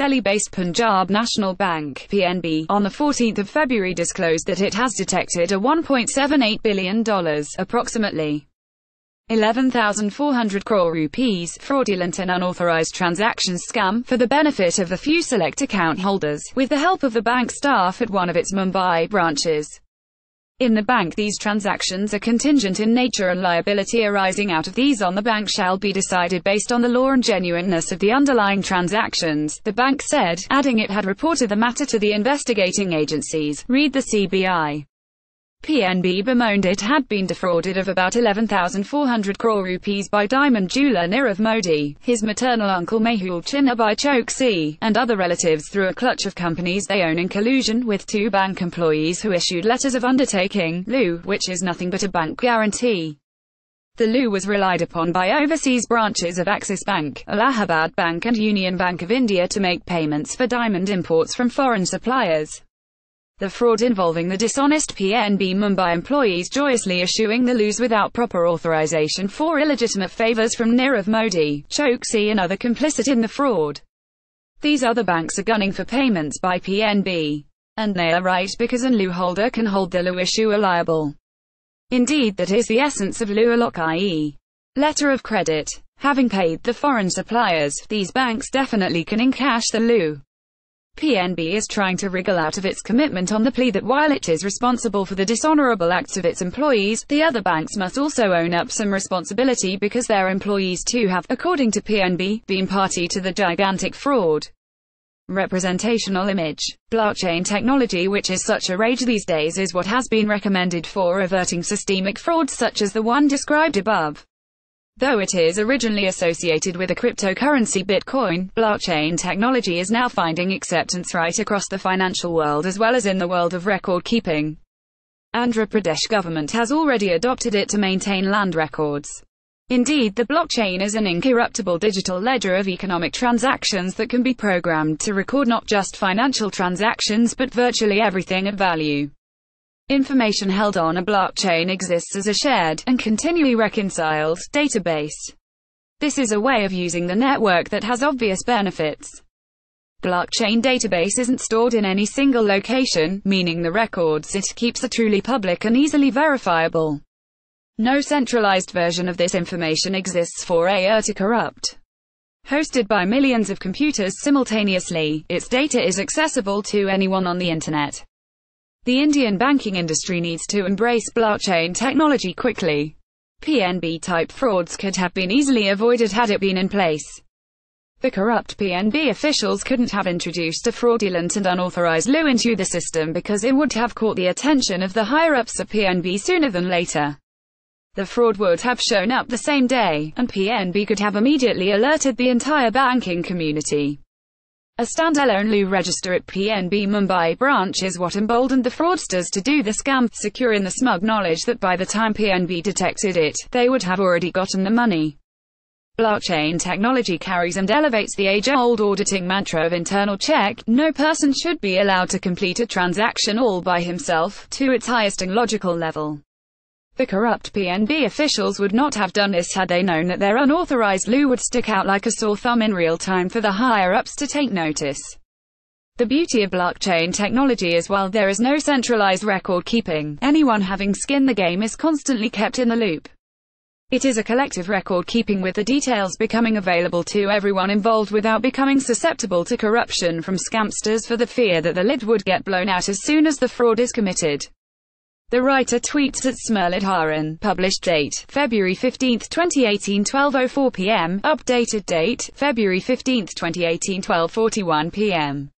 Delhi-based Punjab National Bank (PNB) on the 14th of February disclosed that it has detected a $1.78 billion, approximately 11,400 crore rupees, fraudulent and unauthorized transactions scam, for the benefit of a few select account holders, with the help of the bank staff at one of its Mumbai branches. In the bank these transactions are contingent in nature and liability arising out of these on the bank shall be decided based on the law and genuineness of the underlying transactions, the bank said, adding it had reported the matter to the investigating agencies, read the CBI. PNB bemoaned it had been defrauded of about 11,400 crore rupees by diamond jeweler Nirav Modi, his maternal uncle Mehul Chinubhai Choksi, and other relatives through a clutch of companies they own in collusion with two bank employees who issued letters of undertaking, LU, which is nothing but a bank guarantee. The LU was relied upon by overseas branches of Axis Bank, Allahabad Bank and Union Bank of India to make payments for diamond imports from foreign suppliers. The fraud involving the dishonest PNB Mumbai employees joyously issuing the LUs without proper authorization for illegitimate favors from Nirav Modi, Choksi and other complicit in the fraud. These other banks are gunning for payments by PNB. And they are right because an LU holder can hold the LU issuer liable. Indeed that is the essence of LU lock i.e. letter of credit. Having paid the foreign suppliers, these banks definitely can encash the LU. PNB is trying to wriggle out of its commitment on the plea that while it is responsible for the dishonorable acts of its employees, the other banks must also own up some responsibility because their employees too have, according to PNB, been party to the gigantic fraud. Representational image. Blockchain technology which is such a rage these days is what has been recommended for averting systemic frauds such as the one described above. Though it is originally associated with a cryptocurrency Bitcoin, blockchain technology is now finding acceptance right across the financial world as well as in the world of record keeping. Andhra Pradesh government has already adopted it to maintain land records. Indeed, the blockchain is an incorruptible digital ledger of economic transactions that can be programmed to record not just financial transactions but virtually everything of value. Information held on a blockchain exists as a shared, and continually reconciled, database. This is a way of using the network that has obvious benefits. Blockchain database isn't stored in any single location, meaning the records it keeps are truly public and easily verifiable. No centralized version of this information exists for AR to corrupt. Hosted by millions of computers simultaneously, its data is accessible to anyone on the internet. The Indian banking industry needs to embrace blockchain technology quickly. PNB-type frauds could have been easily avoided had it been in place. The corrupt PNB officials couldn't have introduced a fraudulent and unauthorized LU into the system because it would have caught the attention of the higher-ups of PNB sooner than later. The fraud would have shown up the same day, and PNB could have immediately alerted the entire banking community. A standalone LU register at PNB Mumbai branch is what emboldened the fraudsters to do the scam, secure in the smug knowledge that by the time PNB detected it, they would have already gotten the money. Blockchain technology carries and elevates the age-old auditing mantra of internal check, no person should be allowed to complete a transaction all by himself, to its highest and logical level. The corrupt PNB officials would not have done this had they known that their unauthorized LU would stick out like a sore thumb in real time for the higher-ups to take notice. The beauty of blockchain technology is while there is no centralized record keeping, anyone having skin the game is constantly kept in the loop. It is a collective record keeping with the details becoming available to everyone involved without becoming susceptible to corruption from scamsters for the fear that the lid would get blown out as soon as the fraud is committed. The writer tweets at Smurlidharan. Published date, February 15, 2018 12.04 pm. Updated date, February 15, 2018 12.41 pm.